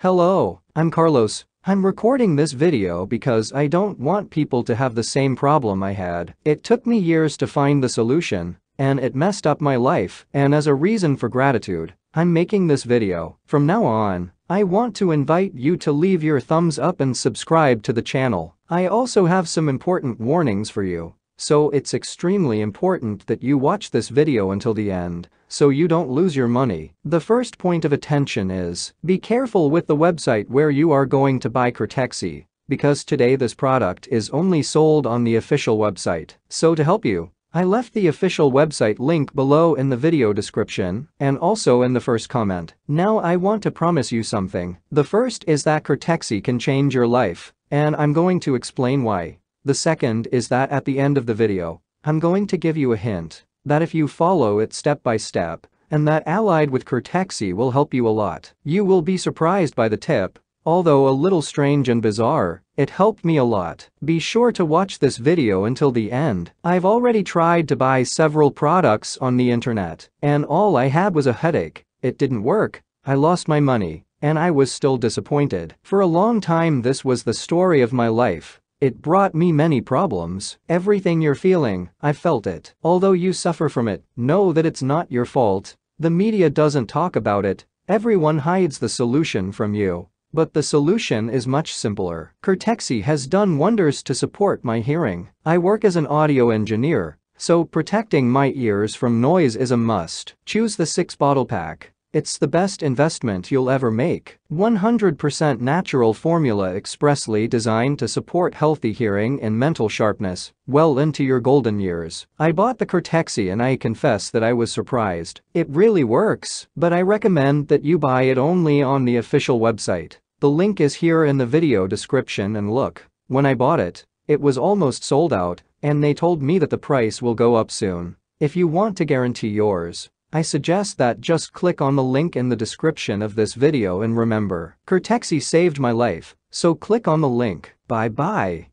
Hello, I'm Carlos. I'm recording this video because I don't want people to have the same problem I had. It took me years to find the solution, and it messed up my life, and as a reason for gratitude, I'm making this video. From now on, I want to invite you to leave your thumbs up and subscribe to the channel. I also have some important warnings for you. So it's extremely important that you watch this video until the end, so you don't lose your money. The first point of attention is, be careful with the website where you are going to buy Cortexi, because today this product is only sold on the official website. So to help you, I left the official website link below in the video description and also in the first comment. Now I want to promise you something. The first is that Cortexi can change your life, and I'm going to explain why. The second is that at the end of the video, I'm going to give you a hint that if you follow it step by step, and that allied with Cortexi will help you a lot. You will be surprised by the tip, although a little strange and bizarre, it helped me a lot. Be sure to watch this video until the end. I've already tried to buy several products on the internet, and all I had was a headache. It didn't work, I lost my money, and I was still disappointed. For a long time this was the story of my life. It brought me many problems. Everything you're feeling, I felt it. Although you suffer from it, know that it's not your fault. The media doesn't talk about it. Everyone hides the solution from you. But the solution is much simpler. Cortexi has done wonders to support my hearing. I work as an audio engineer, so protecting my ears from noise is a must. Choose the 6 bottle pack. It's the best investment you'll ever make. 100% natural formula expressly designed to support healthy hearing and mental sharpness well into your golden years. I bought the Cortexi and I confess that I was surprised. It really works, but I recommend that you buy it only on the official website. The link is here in the video description and look, when I bought it, it was almost sold out, and they told me that the price will go up soon. If you want to guarantee yours, I suggest that just click on the link in the description of this video and remember, Cortexi saved my life, so click on the link. Bye bye.